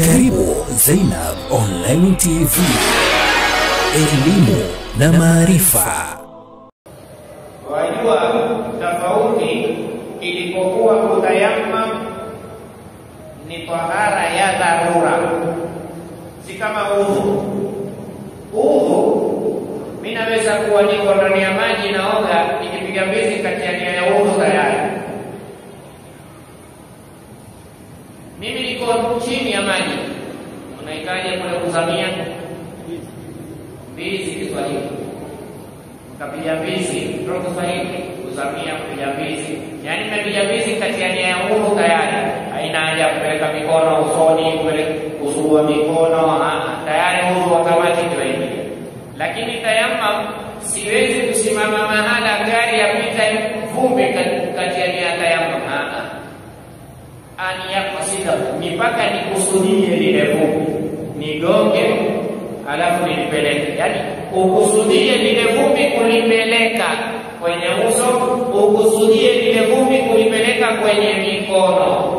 Karibu Zainab Online TV, elimu na maarifa. Wajua tofauti ilipokuwa kutayamam ni tahara ya dharura, si kama udhu. Udhu mi naweza kuwa niko ndani ya maji naoga, nikipiga mbizi kati ya nia ya udhu tayari. Niko chini ya maji, unahitaji kule kuzamia? Mbizi Kiswahili. Kapiga mbizi kutoka Kiswahili. Kuzamia kupiga mbizi, yaani nimepiga mbizi kati ya nia ya uhuru tayari, haina haja kupeleka mikono usoni, kusugua mikono, tayari uhuru wa kamati ndio hivi. Lakini tayamam, siwezi kusimama mahala gari yapita vumbi kati ya nia ya tayamam, ani yakasida mipaka nikusudie lile vumbi nigonge alafu nilipeleke, yaani ukusudie lile vumbi kulipeleka kwenye uso, ukusudie lile vumbi kulipeleka kwenye mikono.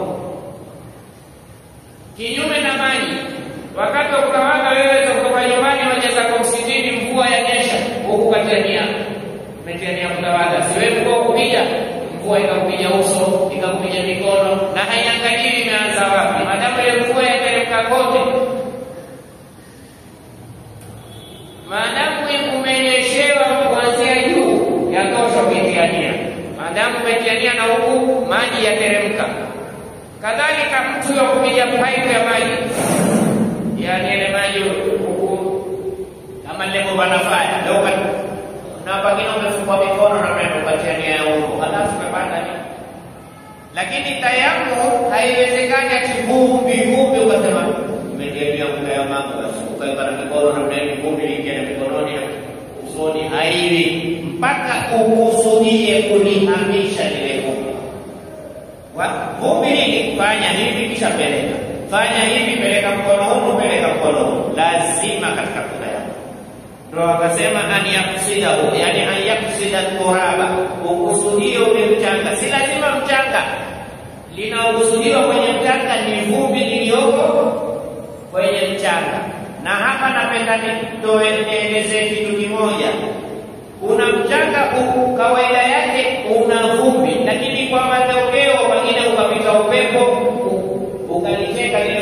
Kinyume na maji, wakati wa kutawadha wewe kutoka nyumbani waje kwa mvua yanyesha, huku katia umetania umetia siwe mvua kupiga mvua ikakupiga uso ikakupiga mikono, na haiangalii imeanza wapi, maadamu ile mvua yateremka kote. Maadamu umenyeshewa kuanzia juu yatosha kuitiania, maadamu umetiania na huku maji yateremka. Kadhalika mtu wa kupiga paipu ya maji, yani ile maji huku kama lebo banafaya na pengine umefungwa mikono na unaenda kupatia nia ya udhu, halafu umepanda nini? Lakini tayamu haiwezekani ati vumbi vumbi ukasema ya mambo basi ukaweka na mikono na unaenda vumbi liingia na mikononi na usoni, haiwi mpaka ukusudie kulihamisha lile vumbi. Vumbi hili fanya hivi kisha peleka, fanya hivi, peleka mkono huu, peleka mkono huu, lazima katika. Ndio wakasema an yaksidahu, yani an yaksida turaba, ukusudie ule mchanga. Si lazima mchanga, linaokusudiwa kwenye mchanga ni vumbi liliyoko kwenye mchanga. Na hapa napenda nitoe nieleze kitu kimoja. Kuna mchanga huku kawaida yake una vumbi, lakini kwa matokeo pengine ukapita upepo ukaliteka lile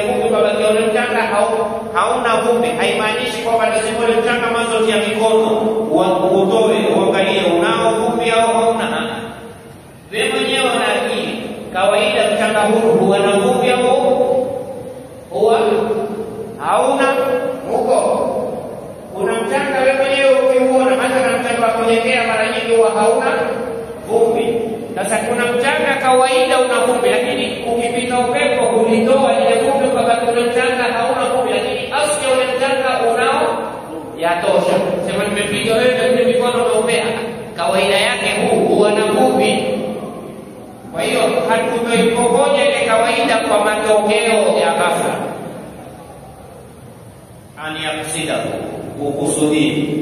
mchanga hauna vumbi. Haimaanishi kwamba lazima ulitaka mwanzo tia mikono utoe uangalie unao vumbi au hauna. Wewe mwenyewe una akili. Kawaida mchanga huu huwa na vumbi au huwa hauna huko. Kuna mchanga wewe mwenyewe ukiuona, hata na mchanga wa kujengea mara nyingi huwa hauna vumbi. Sasa kuna mchanga kawaida una vumbi, lakini ukipita upepo kulitoa ile vumbi, kwa sababu kuna mchanga hauna vumbi, lakini asili ule mchanga unao yatosha. Sema nimepiga wewe ile mikono umeombea, kawaida yake huu huwa na vumbi. Kwa hiyo hatutoipokonya ile kawaida kwa matokeo ya ghafla Ani ya kusida kukusudi.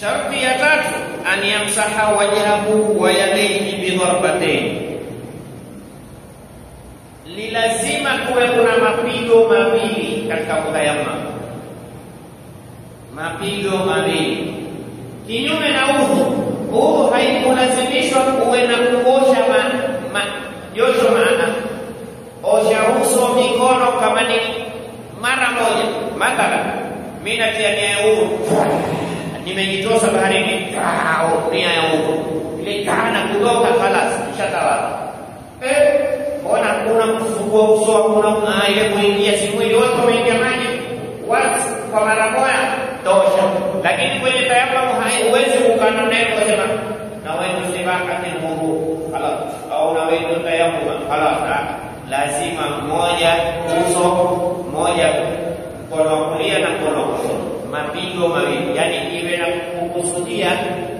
Sharti ya tatu, an yamsaha wajhahu wa yadayhi bidharbatain, ni lazima kuwe kuna mapigo mawili katika kutayamam, mapigo mawili. Kinyume na udhu, udhu haikulazimishwa uwe na kuosha ma, ma, josho, maana osha uso, mikono kama ni mara moja. Mathalan, mimi natia nia ya udhu, nimejitosa baharini, nia ya udhu ile kana kutoka, khalas ishatawadha. Eh, ona kuna kufungua uso, kuna ile kuingia, siku ile watu wameingia maji watu kwa mara moja. Lakini kwenye tayamam huwezi kukana naye kusema usibaka ni Mungu. Halas au na nawaitu tayamuma na lazima moja uso moja mkono kulia na mkono kushoto, mapigo mawili, yani iwe na kukusudia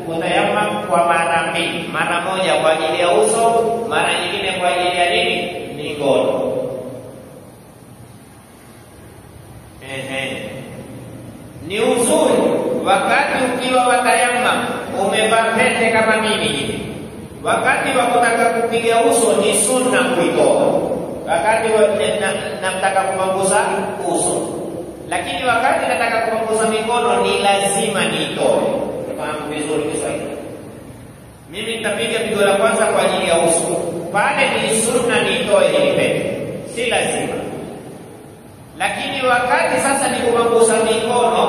kutayama kwa mara mbili, mara moja kwa ajili ya uso, mara nyingine kwa ajili ya nini? Mikono. Ni uzuri wakati ukiwa watayama umevaa pete kama mimi wakati wa kutaka kupiga uso ni sunna kuitoa, wakati namtaka kupanguza uso, lakini wakati nataka kupanguza mikono ni lazima niitoe. Fahamu vizuri Kiswahili. Mimi nitapiga pigo la kwanza kwa ajili ya uso, pale ni sunna niitoe ili pete, si lazima. Lakini wakati sasa ni kupanguza mikono,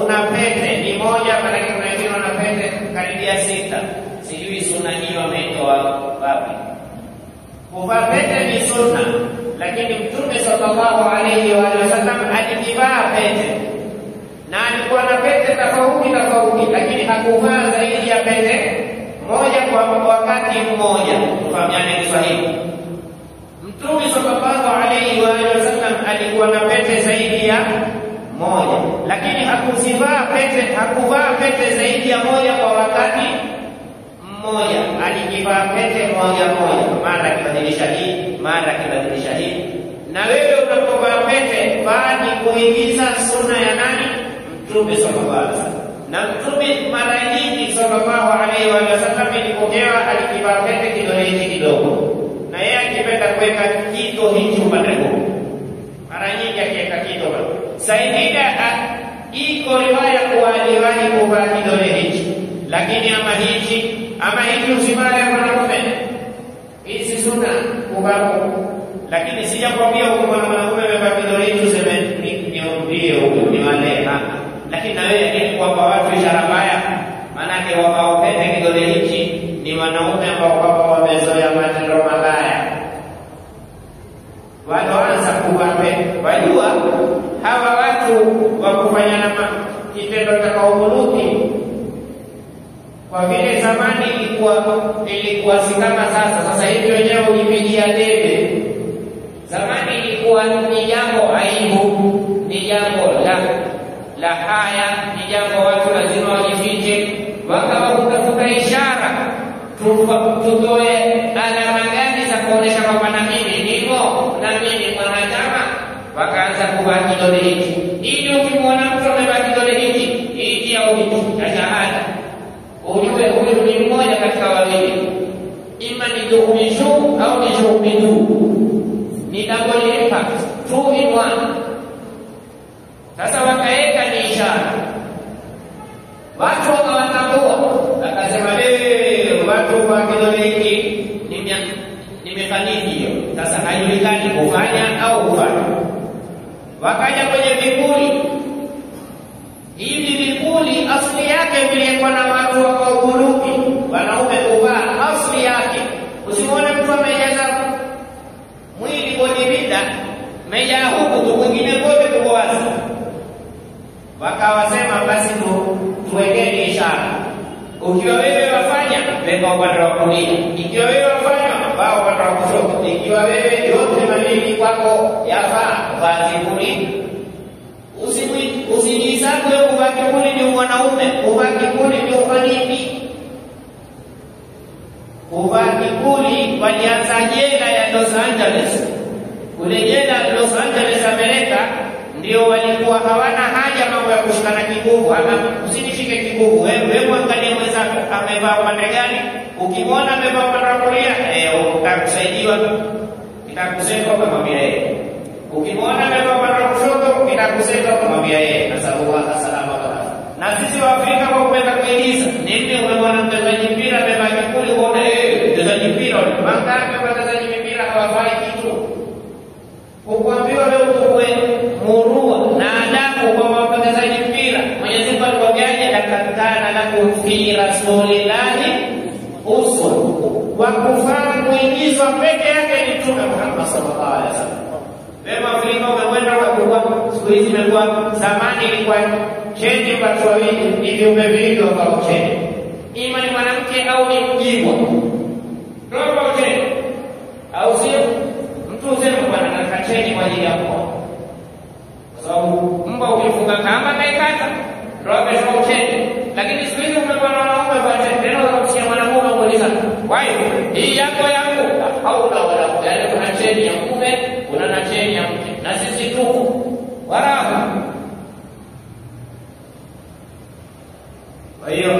una pete ni moja, maanake kuna wengine wana pete karibia sita, sijui sunna hiyo ameitoa wapi. Kuvaa pete ni sunna, lakini Mtume sallallahu alaihi wa sallam alikivaa pete na alikuwa na pete tofauti tofauti, lakini hakuvaa zaidi ya pete moja kwa wakati mmoja. Tufahamiane Kiswahili. Mtume sallallahu alaihi wa sallam alikuwa na pete zaidi ya moja, lakini hakuzivaa pete, hakuvaa pete zaidi ya moja kwa wakati mmoja. Alikivaa pete moja moja, mara akibadilisha hii, mara akibadilisha hii. Na wewe unapovaa pete, vaa ni kuingiza sunna ya nani? Mtume sallallahu alaihi wasallam. Na Mtume mara nyingi sallallahu alaihi wasallam ilipokewa alikivaa pete kidole hiki kidogo, na yeye akipenda kuweka kito hicho upande huu, mara nyingi akiweka kito. Saidida iko riwaya kuwa aliwahi kuvaa kidole hichi, lakini ama hichi ama hichi usivae mwanamume, hii si sunna kuvaa lakini sijakwambia huko kwa mwanamume amevaa kidole hichi useme niambie huko ni wale lakini na wewe ni kwamba watu ishara mbaya, maanake wao wapende kidole hichi ni wanaume ambao kwamba wamezoea matendo mabaya, wanaanza kuvaa pete. Wajua hawa watu wa kufanya na kitendo cha kaumuluki, kwa vile zamani ilikuwa ilikuwa si kama sasa. Sasa hivi wenyewe ujipigia debe Zamani ilikuwa ni jambo aibu, ni jambo la la haya, ni jambo watu lazima wajifiche, wakawa kutafuta ishara, tutoe alama gani za kuonesha kwamba na mimi nimo, na mimi mwanachama. Kuvaa kidole hiki, ili ukimwona mtu amevaa kidole hiki hiki au hiki na shahada, ujue huyu ni mmoja katika wawili, ima ni juhudi au ni juhudi ni double impact, two in one. Sasa wakaweka ni ishara, watu wakawatambua, akasema watu wa kidole hiki nimefaniki hiyo. Sasa haijulikani kufanya au kufanya. Wakaja kwenye vivuli hivi vivuli asili yake vilikuwa na watu wa Uturuki, wanaume kuvaa, asili yake. Usimwone mtu amejaza mwili kwenye bida mejaa huku kwingine kote tuko wazi. Wakawasema basi tu tuwekeni ishara, ukiwa wewe wafanya weka upande wa kulia, ikiwa wewe wafanya vaa upande wa kushoto, ikiwa wewe yote mawili kwako yafaa, vaa kipuli. Usijihesabu wewe ubaki kuni ni mwanaume, ubaki kuni ni ufaniki kuvaa kipuli walianza jela ya Los Angeles. Kule jela Los Angeles Amerika, ndio walikuwa hawana haja mambo ya kushikana kiguvu, ama usinishike kiguvu. Wewe mwangalie mwenzako amevaa upande gani, ukimwona amevaa upande wa kulia, eh, utakusaidiwa, itakusema kumwambia yeye. Ukimwona amevaa upande wa kushoto, itakusema kumwambia yeye. Nasallallahu salama na sisi wa Afrika kwa kupenda kuigiza nini, umemwona mchezaji mpira amevaa kikuli, uone yeye mchezaji mpira. Mangapi wachezaji mpira hawafai kitu? Ukuambiwa leo tukue murua na adabu kwa wachezaji mpira. Mwenyezi Mungu alikwambiaje? lakad kana lakum fi rasulillahi uswa, wa kufaa kuingizwa peke yake ni Mtume Muhammad sallallahu alaihi wasallam. Wema Afrika umekwenda ukakuwa, siku hizi imekuwa, zamani ilikuwa cheni watu wawili ni viumbe viwili wakao cheni, ima ni mwanamke au ni mjibwa roho cheni, au sio? Mtu usema bwana nataka cheni kwa ajili ya mbwa, kwa sababu mbwa ukifunga kamba kaikata roho ameshoka cheni. Lakini siku hizi umekuwa na wanaume kwa neno tena unakusikia mwanamume kuuliza wai hii yako yangu. Au la wala, yaani kuna cheni ya mume, kuna na cheni ya mke, na sisi tuko warabu Kwa hiyo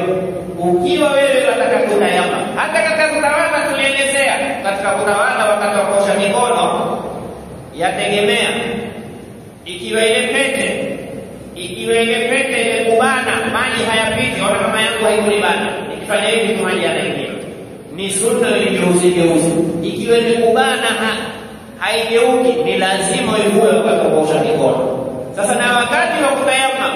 ukiwa wewe unataka kunayama hata katika kutawala tulielezea katika kutawala, wakati wa kuosha mikono yategemea ikiwa ile pete ikiwa ile pete imekubana maji hayapiti, wala mama yangu haikunibana, nikifanya hivi maji yanaingia. Ni sunna igeuzi geuzi. Ikiwa imekubana ha, haigeuki, ni lazima wa kuosha mikono. Sasa na wakati wa kutayamma,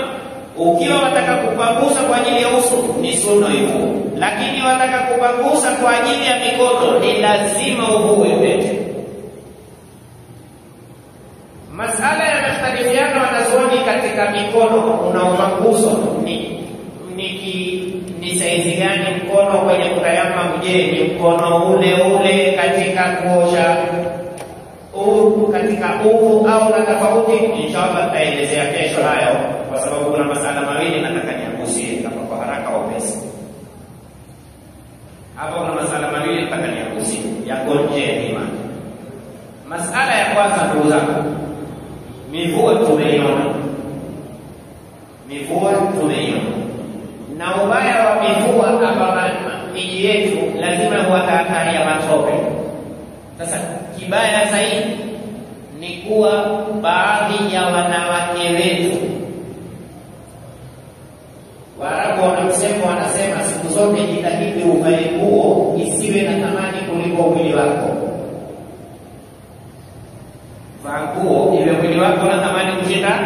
ukiwa wataka kupangusa kwa ajili ya uso, ni sunna uivue, lakini wataka kupangusa kwa ajili ya mikono, ni lazima uvue pete. Masala yamekhtalifiana wanazuoni katika mikono unaopanguswa ni ni, ki- ni saizi gani mkono kwenye kutayama Je, ni mkono ule ule katika kuosha udhu katika udhu au na tofauti? Inshallah nitaelezea kesho hayo, kwa sababu kuna masala mawili nataka niagusie kama kwa haraka au upesi. Hapa kuna masala mawili nataka niagusie, yako nje ya imani. Masala ya kwanza, ndugu zangu, mivua tumeiona, mivua tumeiona, na ubaya wa mivua hapa miji yetu lazima huwa tahadhari ya matope. Sasa kibaya zaidi ni kuwa baadhi ya wanawake wetu Waarabu wanamsemo, wanasema siku zote jitahidi uvae nguo isiwe na thamani kuliko mwili wako. Vaa nguo iwe mwili wako na thamani kushinda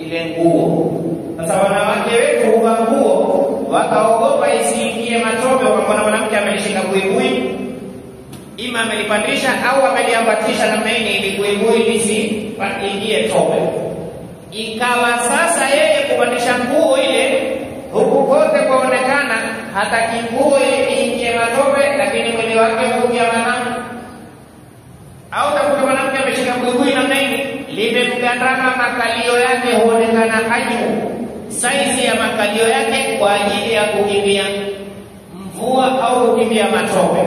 ile nguo. Sasa wanawake wetu huvaa nguo wakaogopa isiingie matope, wakamwona mwanamke amelishika buibui, ima amelipandisha au ameliambatisha namna hii ili buibui lisiingie tope. Ikawa sasa yeye kupandisha nguo ile huku kote kwaonekana hataki nguo iingie matope, lakini mwili wake hukia mwanamke au takuta mwanamke ameshika buibui namna hii limemgandama makalio yake, huonekana hajmu saizi ya makalio yake kwa ajili ya kukimbia mvua au kukimbia matope.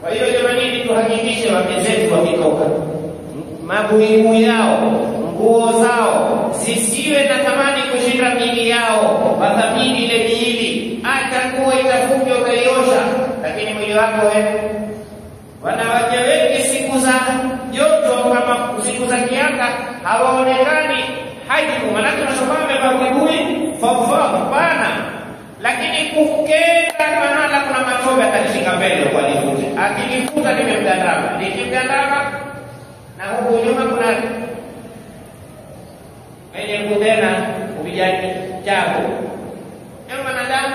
Kwa hiyo jamanini, tuhakikishe wake zetu wakitoka, mabuibui yao, nguo zao zisiwe na thamani kushinda miili yao, wathamini ile miili. Hata nguo itafuke utaiosha, lakini mwili wako wewe wanawake wengi siku za joto kama siku za kiaka hawaonekani hajmu, manake unashokaa amevaa buibui fofo pana, lakini kukenda mahala kuna matope, atalishika mbele kwa lifute, akilifuta limemgandama, likimgandama na huku nyuma kuna wenye kutena upijaji chapo. Ewe mwanadamu.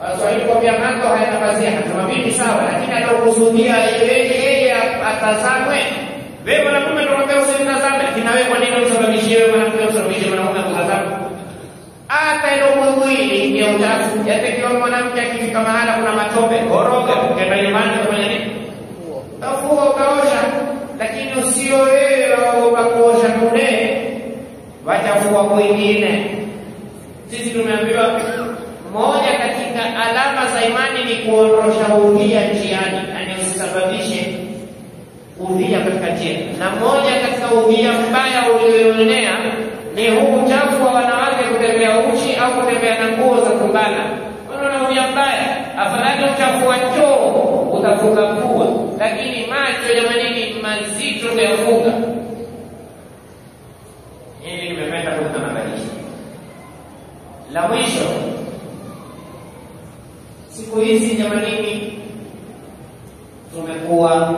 Waswahili kwambia mato hayana pazia, nasema mimi sawa, lakini alokusudia yeye atazamwe. Wewe mwanamume ndio kwambia usimtazame, lakini wewe kwa nini usababishie wewe mwanamke usababishie mwanamume kutazama? Hata ile mwili ya uchafu, yatakiwa mwanamke akifika mahala kuna matope, koroga, ukienda nyumbani kufanya nini? Tafua ukaosha, lakini usio wewe ukakuosha kule, wachafua kwingine. Sisi tumeambiwa moja katika alama za imani ni kuondosha udhia njiani, ani usisababishe udhia katika njia. Na moja katika udhia mbaya ulioenea ni huu uchafu wa wanawake kutembea uchi au kutembea na nguo za kumbana. Unaona udhia mbaya, afadhali uchafu wa choo utafunga pua, lakini macho jamanini mazito kuyafunga. Hili nimependa kutanabalisha. La mwisho Siku hizi jamanini, tumekuwa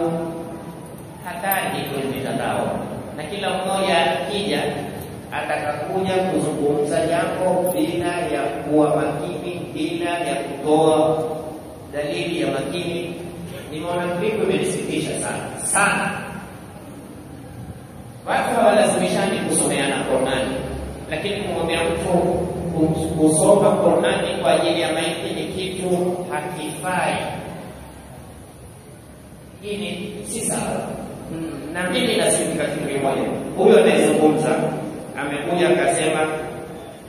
hatari kwenye mitandao, na kila mmoja akija atakakuja kuzungumza jambo bila ya kuwa makini, bila ya kutoa dalili ya makini. Nimeona klipu imenisikitisha sana sana. Watu hawalazimishani kusomeana Qurani, lakini kumwambia mtu kusoma Qurani kwa ajili ya maiti ni kitu hakifai. Hii si sawa, na mimi nasifika kitu kimoja. Huyo anayezungumza amekuja akasema,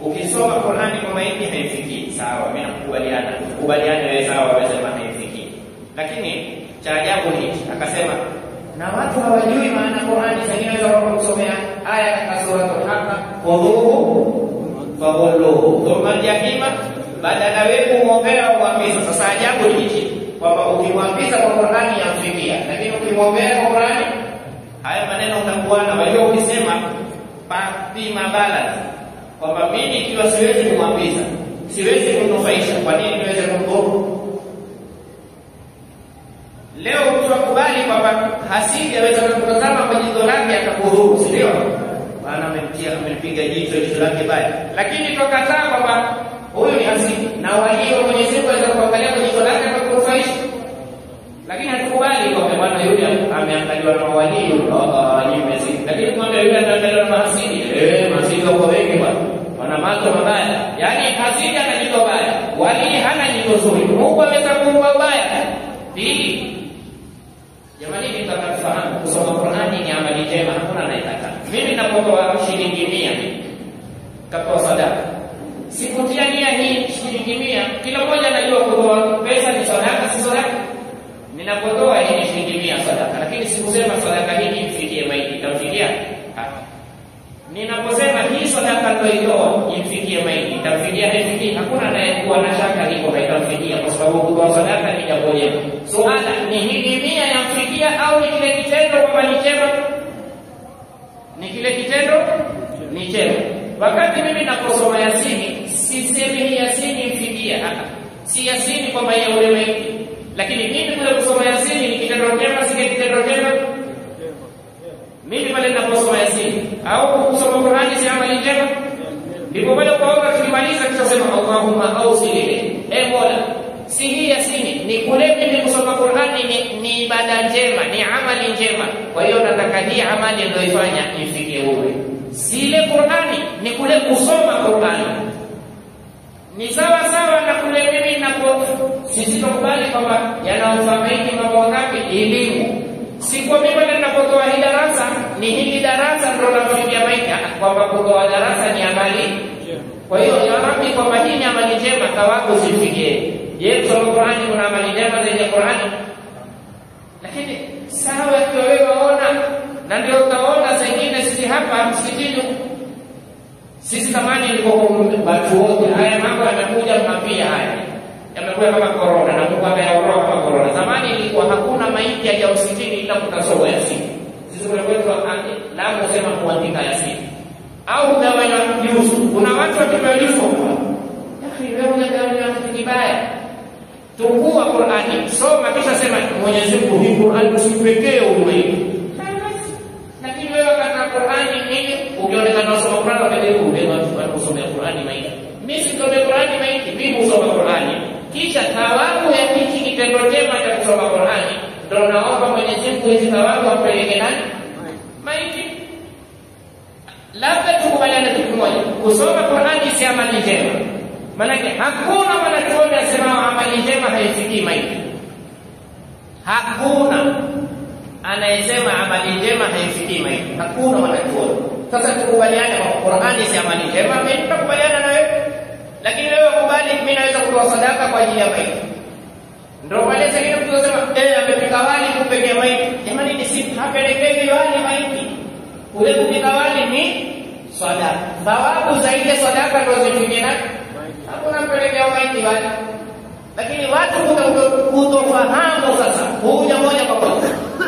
ukisoma Qurani kwa maiti haifikii. Sawa, mimi nakubaliana, kubaliana wewe, sawa, wawezema haifikii, lakini cha ajabu hichi akasema na watu hawajui maana Qurani. Sengine weza kusomea aya katika sura Haqqa, khudhuhu fagulluhu thumma jahima, badala wewe kumwombea uambizo. Sasa ajabu hichi, kwamba ukimwambia kwa Qur'ani yamfikia, lakini ukimwombea kwa Qur'ani haya maneno utakuana. Kwa hiyo ukisema pima balance kwamba mimi ikiwa siwezi kumwambia siwezi kunufaisha, kwa nini niweze kumdhuru? Leo mtu kwamba hasidi aweza kutazama kwa jicho lake akakudhuru, si ndio? Maana amemtia amempiga jicho jicho lake baya, lakini tukakataa kwamba huyu ni hasidi na walio Mwenyezi Mungu aweza kuangalia kwa jicho lake akakunufaisha, lakini hatukubali kwamba bwana yule ameangaliwa na walii nyume zidi, lakini kwamba yule ameangaliwa na mahasidi, eh, mahasidi wako wengi bwana, wana macho mabaya, yaani hasidi ana jicho baya, walii hana jicho zuri, Mungu aweza kuumba ubaya. Pili, Jamani, ni kufahamu kusoma Qur'ani ni amali njema, hakuna anayetaka. Mimi napotoa shilingi mia katoa sadaka, sikutia nia hii shilingi mia, kila mmoja anajua kutoa pesa ni sadaka, si sadaka. Ninapotoa hii ni shilingi mia sadaka, lakini sikusema sadaka hii imfikie maiti, itamfikia Ninaposema hii sadaka ndoitoa imfikie maiti, itamfikia haifikii? Hakuna anayekuwa na shaka hiko haitamfikia, kwa sababu kutoa sadaka ni jambo jema. Suala ni hili mia yamfikia au ni kile kitendo kwamba ni chema? Ni kile kitendo ni chema. Wakati mimi naposoma Yasini, sisemi hii Yasini imfikia, si Yasini kwamba ya ule maiti, lakini mimi kule kusoma Yasini ni kitendo chema, si kitendo chema mimi pale ninaposoma Yasini au kusoma Qur'ani si amali njema, ndipo pale ukaona tukimaliza tutasema Allahumma ausini, e Mola, si hii Yasini ni kule mimi kusoma Qur'ani ni, ni ibada njema, ni amali njema. Kwa hiyo nataka hii amali niliyoifanya ifikie wewe, si ile Qur'ani, ni kule kusoma Qur'ani. Ni sawa sawa na kule mimi napo. Sisi tukubali kwamba yanaofahamiki mambo ngapi? Elimu si kwa mimi ninapotoa hii darasa ni hili darasa ndio nafikia maisha kwamba kutoa darasa ni amali. Kwa hiyo ya Rabbi, kwamba hii ni amali njema, thawabu zifikie Je, kusoma Qur'ani kuna amali njema zaidi ya Qur'ani? Lakini sawa, ikiwa wewe waona, na ndio utaona zingine. Sisi hapa msikitini, sisi zamani ilikuwa watu wote, haya mambo yanakuja mapia haya yamekuwa kama korona na Mungu ameyaondoa kama korona. Zamani ilikuwa hakuna maiti ya msikitini ila kutasoma Yasini. Sisi kule kwetu na kusema kuandika Yasini au kugawanya juzu. Kuna watu wakipewa juzu wewe unagawanya kitu kibaya. Tungua Qur'ani, soma kisha sema Mwenyezi Mungu, hii Qur'ani usipekee ulimwengu. Lakini wewe kana Qur'ani nini? Ukionekana unasoma Qur'ani wakati huu ndio kusomea Qur'ani maiti. Mimi sitomea Qur'ani maiti, mimi husoma Qur'ani kisha thawabu ya hichi kitendo chema cha kusoma Qur'ani ndio naomba Mwenyezi Mungu hizi thawabu apeleke nani? Maiti. Labda tukubaliane kitu kimoja, kusoma Qur'ani si amali njema. Maanake hakuna mwanachuoni asema amali njema haifikii maiti. Hakuna anayesema amali njema haifikii maiti, hakuna mwanachuoni. Sasa tukubaliane kwa Qur'ani si amali njema, mimi tutakubaliana na wewe lakini wewe kubali, mimi naweza kutoa sadaka kwa ajili ya maiti. Ndio sasa mtu anasema eh, amepika wali kupekea maiti. Jamani, ni si hapelekewi wali maiti, ule kupika wali ni sadaka. Thawabu za ile sadaka ndio zitumie na Hakuna mpelekea maiti wali. Lakini watu kutofahamu sasa, huja moja kwa moja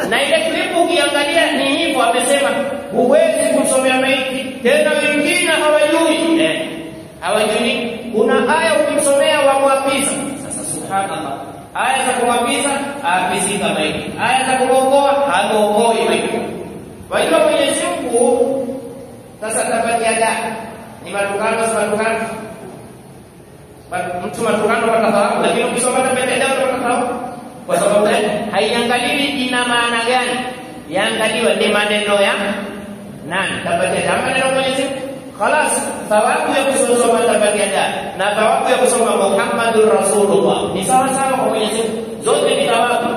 na ile klipu ukiangalia ni hivyo, amesema huwezi kumsomea maiti tena, wengine hawajui eh hawajui kuna aya ukimsomea wamwapiza. Sasa subhanallah, aya za kumwapiza aapizika maiti, aya za kumwokoa hamuokoi maiti. Kwa hiyo Mwenyezi Mungu sasa tapatia da ni matukano, si matukano. Mtu matukano pata thawabu, lakini ukisoma utapata thawabu. Kwa sababu gani? Haiangaliwi ina maana gani, yaangaliwa ni maneno ya nani. Tapatia da maneno Mwenyezi Mungu Khalas, thawabu ya kusoma tabati ada. Na thawabu ya kusoma Muhammadur Rasulullah. Ni sawa sawa kwa Mwenyezi Mungu, zote ni thawabu.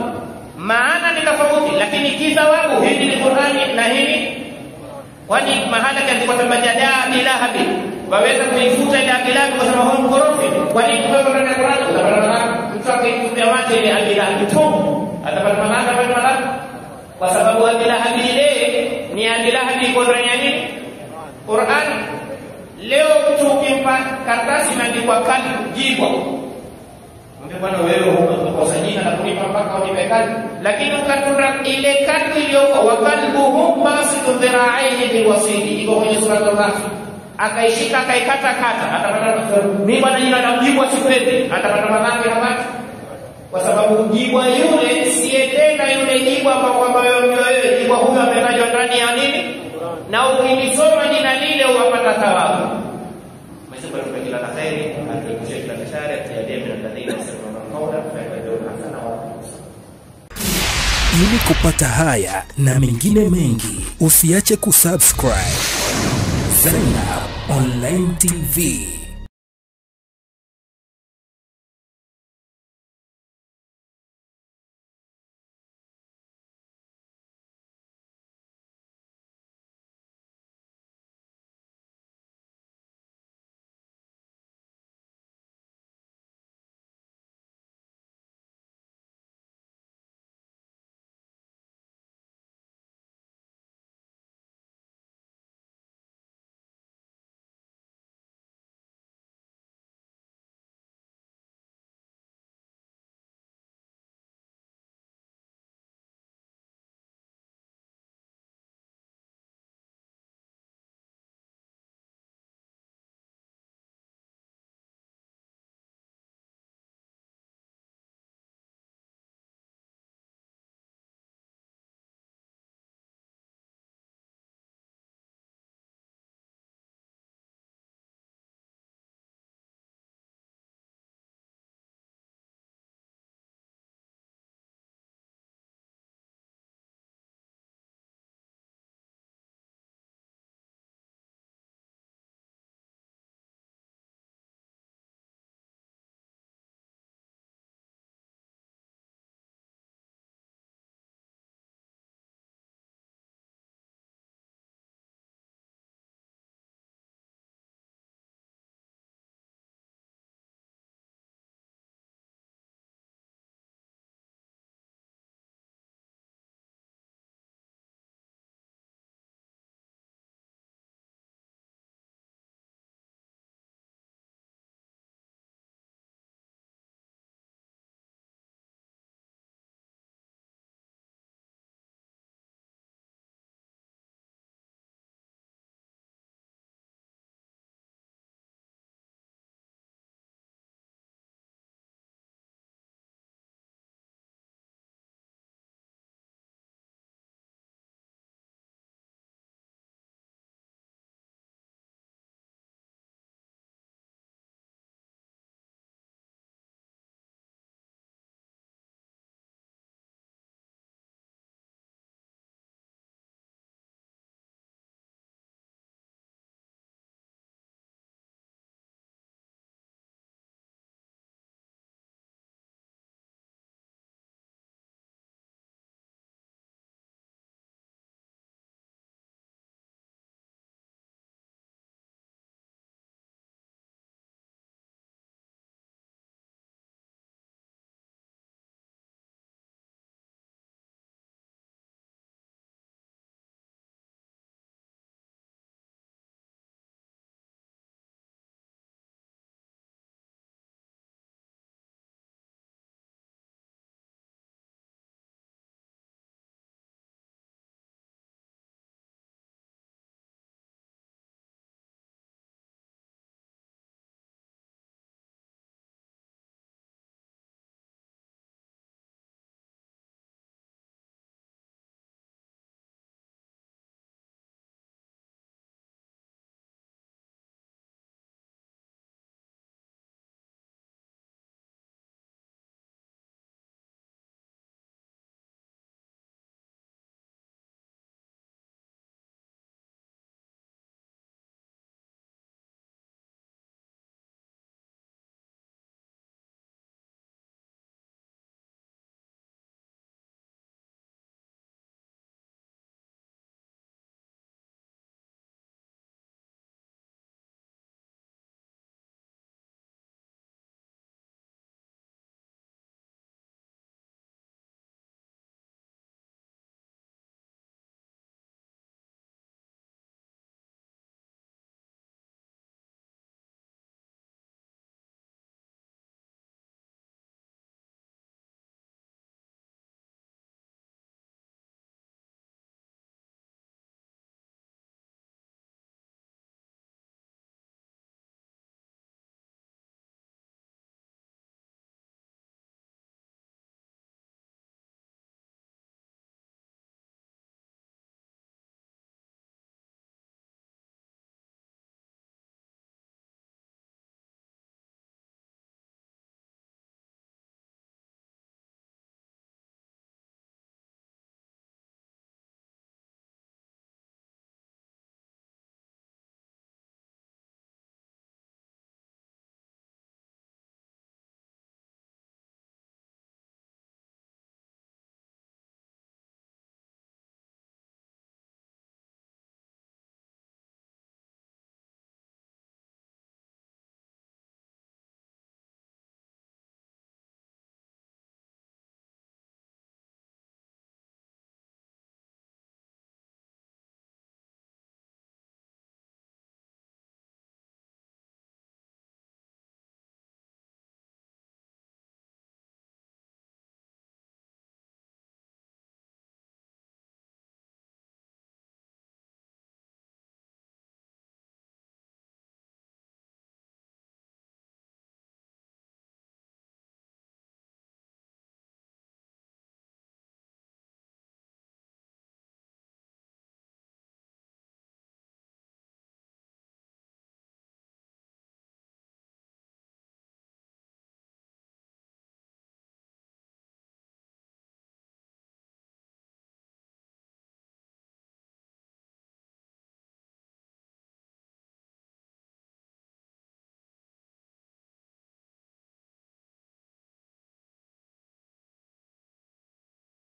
Maana ni tofauti, lakini kithawabu hili ni Qur'ani na hili kwani mahala tabati ada bila habi waweza kuifuta ile abilabi kwa sababu huu mkorofi. Kwani kwa ndani ya Qur'ani utapata mtu akaifuta macho ile abilabi tu atapata malaka kwa kwa sababu abilabi ile ni abilabi iko ndani ya nini Qur'an leo mtu ukimpa karatasi imeandikwa kalbu jibwa, bwana, wewe hukosa jina na kunipa mpaka unipe kalbu, lakini ukatunda ile kalbu iliyoko wakalbuhum basitu dhiraihi bilwasili, iko kwenye suratul Kahfi akaishika akaikata kata, atapata mimi bwana, jina la mjibwa sipendi, atapata madhambi na watu, kwa sababu mjibwa yule siye tena yule jibwa ambao kwamba wewe, jibwa huyo ametajwa ndani ya nini, na ukilisoma jina lile unapata thawabu. Mwenyezi Mungu atupe kila la kheri, atuepushe kila shari, atujalie min alladhina yastami'una alqawla fayattabi'una ahsana wa Ili kupata haya na mengine mengi, usiache kusubscribe Zainab Online TV.